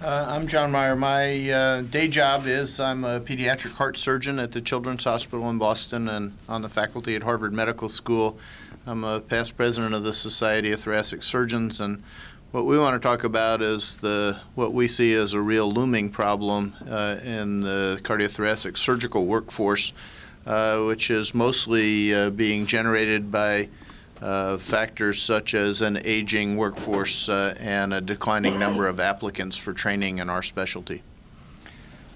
Uh, I'm John Mayer. My uh, day job is I'm a pediatric heart surgeon at the Children's Hospital in Boston and on the faculty at Harvard Medical School. I'm a past president of the Society of Thoracic Surgeons, and what we want to talk about is the what we see as a real looming problem uh, in the cardiothoracic surgical workforce, uh, which is mostly uh, being generated by uh, factors such as an aging workforce uh, and a declining number of applicants for training in our specialty.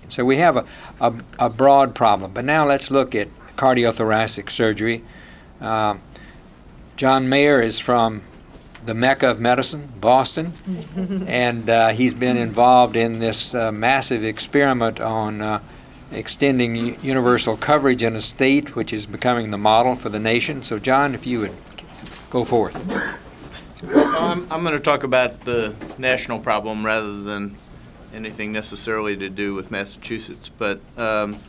So we have a, a, a broad problem. But now let's look at cardiothoracic surgery. Uh, John Mayer is from the Mecca of medicine, Boston, and uh, he's been involved in this uh, massive experiment on uh, extending universal coverage in a state which is becoming the model for the nation. So, John, if you would Go forth. I'm, I'm going to talk about the national problem rather than anything necessarily to do with Massachusetts. But um,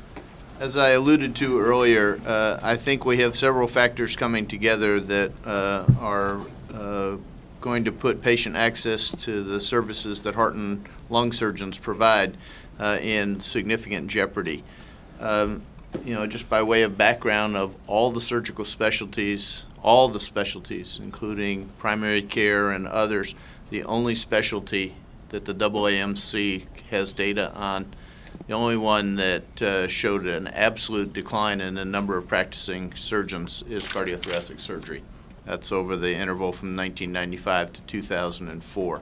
as I alluded to earlier, uh, I think we have several factors coming together that uh, are uh, going to put patient access to the services that heart and lung surgeons provide uh, in significant jeopardy. Um, you know, just by way of background of all the surgical specialties all the specialties, including primary care and others, the only specialty that the AAMC has data on, the only one that uh, showed an absolute decline in the number of practicing surgeons is cardiothoracic surgery. That's over the interval from 1995 to 2004.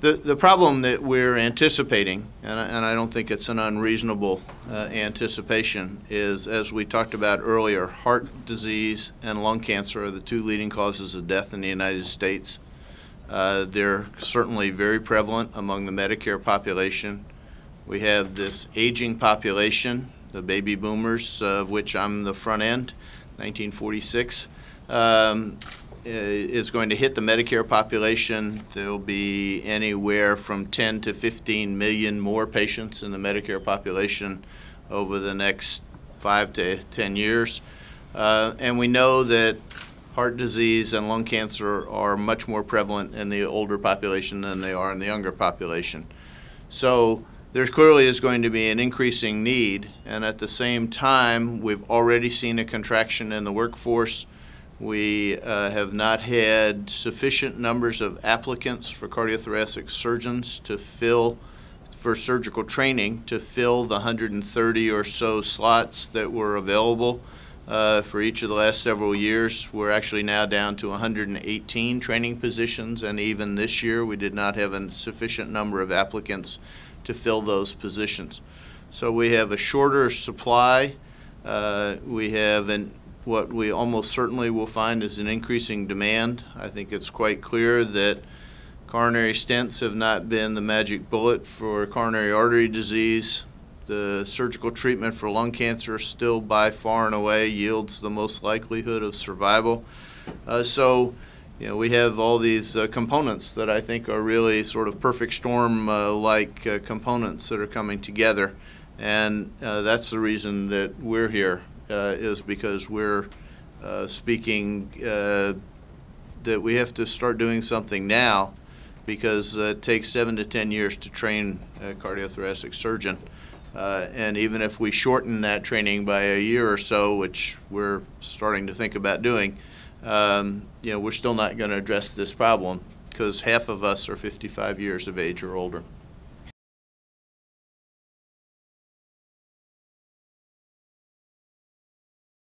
The, the problem that we're anticipating, and I, and I don't think it's an unreasonable uh, anticipation, is as we talked about earlier, heart disease and lung cancer are the two leading causes of death in the United States. Uh, they're certainly very prevalent among the Medicare population. We have this aging population, the baby boomers, uh, of which I'm the front end, 1946. Um, is going to hit the Medicare population. There will be anywhere from 10 to 15 million more patients in the Medicare population over the next five to 10 years. Uh, and we know that heart disease and lung cancer are much more prevalent in the older population than they are in the younger population. So there clearly is going to be an increasing need, and at the same time, we've already seen a contraction in the workforce we uh, have not had sufficient numbers of applicants for cardiothoracic surgeons to fill, for surgical training, to fill the 130 or so slots that were available uh, for each of the last several years. We're actually now down to 118 training positions, and even this year we did not have a sufficient number of applicants to fill those positions. So we have a shorter supply. Uh, we have an what we almost certainly will find is an increasing demand. I think it's quite clear that coronary stents have not been the magic bullet for coronary artery disease. The surgical treatment for lung cancer still by far and away yields the most likelihood of survival. Uh, so, you know, we have all these uh, components that I think are really sort of perfect storm-like uh, components that are coming together. And uh, that's the reason that we're here uh, is because we're uh, speaking uh, that we have to start doing something now because it takes seven to ten years to train a cardiothoracic surgeon. Uh, and even if we shorten that training by a year or so, which we're starting to think about doing, um, you know, we're still not going to address this problem because half of us are 55 years of age or older.